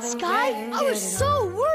night sky? I was so worried.